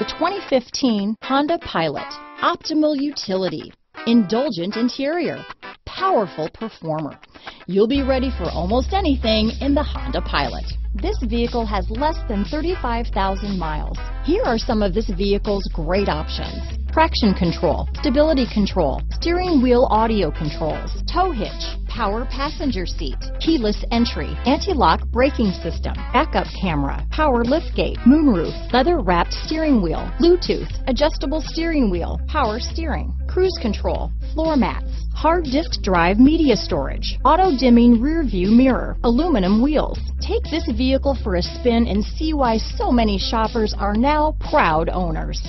The 2015 Honda Pilot. Optimal utility, indulgent interior, powerful performer. You'll be ready for almost anything in the Honda Pilot. This vehicle has less than 35,000 miles. Here are some of this vehicle's great options. Traction control, stability control, steering wheel audio controls, tow hitch, power passenger seat, keyless entry, anti-lock braking system, backup camera, power liftgate, moonroof, leather wrapped steering wheel, Bluetooth, adjustable steering wheel, power steering, cruise control, floor mats, hard disk drive media storage, auto dimming rear view mirror, aluminum wheels. Take this vehicle for a spin and see why so many shoppers are now proud owners.